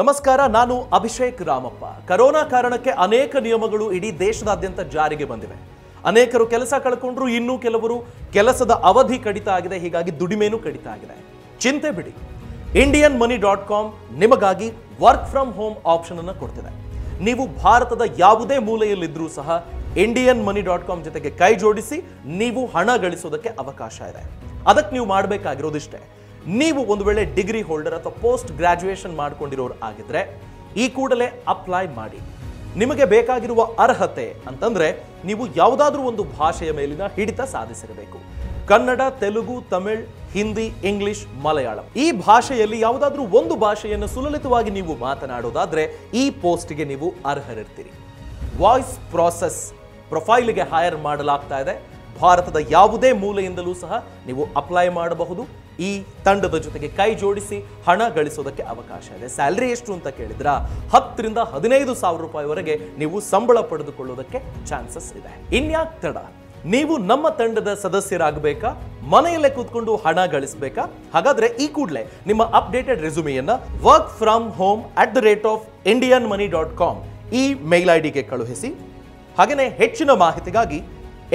ನಮಸ್ಕಾರ, ನಾನು ಅಭಿಷೇಕ್ ರಾಮಪ್ಪ. ಕರೋನಾ ಕಾರಣಕ್ಕೆ ಅನೇಕ ನಿಯಮಗಳು ಇಡೀ ದೇಶದಾದ್ಯಂತ ಜಾರಿಗೆ ಬಂದಿವೆ. ಅನೇಕರು ಕೆಲಸ ಕಳ್ಕೊಂಡ್ರು, ಇನ್ನೂ ಕೆಲವರು ಕೆಲಸದ ಅವಧಿ ಕಡಿತ ಆಗಿದೆ, ಹೀಗಾಗಿ ದುಡಿಮೆನೂ ಕಡಿತ ಆಗಿದೆ. ಚಿಂತೆ ಬಿಡಿ. ಇಂಡಿಯನ್ ಮನಿ ಡಾಟ್ ಕಾಮ್ ನಿಮಗಾಗಿ ವರ್ಕ್ ಫ್ರಮ್ ಹೋಮ್ ಆಪ್ಷನ್ ಅನ್ನು ಕೊಡ್ತಿದೆ. ನೀವು ಭಾರತದ ಯಾವುದೇ ಮೂಲೆಯಲ್ಲಿದ್ದರೂ ಸಹ ಇಂಡಿಯನ್ ಮನಿ ಡಾಟ್ ಕಾಮ್ ಜೊತೆಗೆ ಕೈ ಜೋಡಿಸಿ, ನೀವು ಹಣ ಗಳಿಸೋದಕ್ಕೆ ಅವಕಾಶ ಇದೆ. ಅದಕ್ಕೆ ನೀವು ಮಾಡಬೇಕಾಗಿರೋದಿಷ್ಟೇ. ನೀವು ಒಂದು ವೇಳೆ ಡಿಗ್ರಿ ಹೋಲ್ಡರ್ ಅಥವಾ ಪೋಸ್ಟ್ ಗ್ರಾಜುಯೇಷನ್ ಮಾಡ್ಕೊಂಡಿರೋರು ಆಗಿದ್ರೆ ಈ ಕೂಡಲೇ ಅಪ್ಲೈ ಮಾಡಿ. ನಿಮಗೆ ಬೇಕಾಗಿರುವ ಅರ್ಹತೆ ಅಂತಂದ್ರೆ ನೀವು ಯಾವುದಾದ್ರೂ ಒಂದು ಭಾಷೆಯ ಮೇಲಿನ ಹಿಡಿತ ಸಾಧಿಸಿರಬೇಕು. ಕನ್ನಡ, ತೆಲುಗು, ತಮಿಳ್, ಹಿಂದಿ, ಇಂಗ್ಲಿಷ್, ಮಲಯಾಳಂ. ಈ ಭಾಷೆಯಲ್ಲಿ ಯಾವುದಾದ್ರೂ ಒಂದು ಭಾಷೆಯನ್ನು ಸುಲಲಿತವಾಗಿ ನೀವು ಮಾತನಾಡೋದಾದ್ರೆ ಈ ಪೋಸ್ಟ್ಗೆ ನೀವು ಅರ್ಹರಿರ್ತೀರಿ. ವಾಯ್ಸ್ ಪ್ರಾಸೆಸ್ ಪ್ರೊಫೈಲ್ಗೆ ಹೈರ್ ಮಾಡಲಾಗ್ತಾ ಇದೆ. ಭಾರತದ ಯಾವುದೇ ಮೂಲೆಯಿಂದಲೂ ಸಹ ನೀವು ಅಪ್ಲೈ ಮಾಡಬಹುದು. ಈ ತಂಡದ ಜೊತೆಗೆ ಕೈ ಜೋಡಿಸಿ ಹಣ ಗಳಿಸೋದಕ್ಕೆ ಅವಕಾಶ ಇದೆ. ಸ್ಯಾಲ್ರಿ ಎಷ್ಟು ಅಂತ ಕೇಳಿದ್ರ ಹತ್ತರಿಂದ ಹದಿನೈದು ಸಾವಿರ ರೂಪಾಯಿವರೆಗೆ ನೀವು ಸಂಬಳ ಪಡೆದುಕೊಳ್ಳೋದಕ್ಕೆ ಚಾನ್ಸಸ್ ಇದೆ. ಇನ್ಯಾಕ್ ತಡ? ನೀವು ನಮ್ಮ ತಂಡದ ಸದಸ್ಯರಾಗಬೇಕಾ? ಮನೆಯಲ್ಲೇ ಕೂತ್ಕೊಂಡು ಹಣ ಗಳಿಸಬೇಕಾ? ಹಾಗಾದ್ರೆ ಈ ಕೂಡಲೇ ನಿಮ್ಮ updated ರೆಸ್ಯೂಮಿಯನ್ನ work from home at the rate of Indian money dot com e mail I ಡಿಗೆ ಕಳುಹಿಸಿ. ಹಾಗೆಯೇ ಹೆಚ್ಚಿನ ಮಾಹಿತಿಗಾಗಿ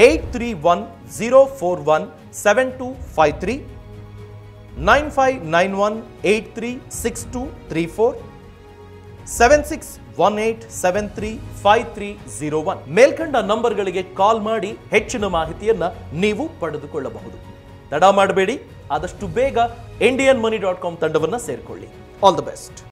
eight three one zero four one seven two five three, nine five nine one eight three six two three four seven six one eight seven three five three zero one ಮೇಲ್ಕಂಡ ನಂಬರ್ಗಳಿಗೆ call ಮಾಡಿ ಹೆಚ್ಚಿನ ಮಾಹಿತಿಯನ್ನು ನೀವು ಪಡೆದುಕೊಳ್ಳಬಹುದು. ತಡ ಮಾಡಬೇಡಿ. ಆದಷ್ಟು ಬೇಗ ಇಂಡಿಯನ್ ಮನಿ ಡಾಟ್ ಕಾಮ್ ತಂಡವನ್ನು ಸೇರಿಕೊಳ್ಳಿ. All the best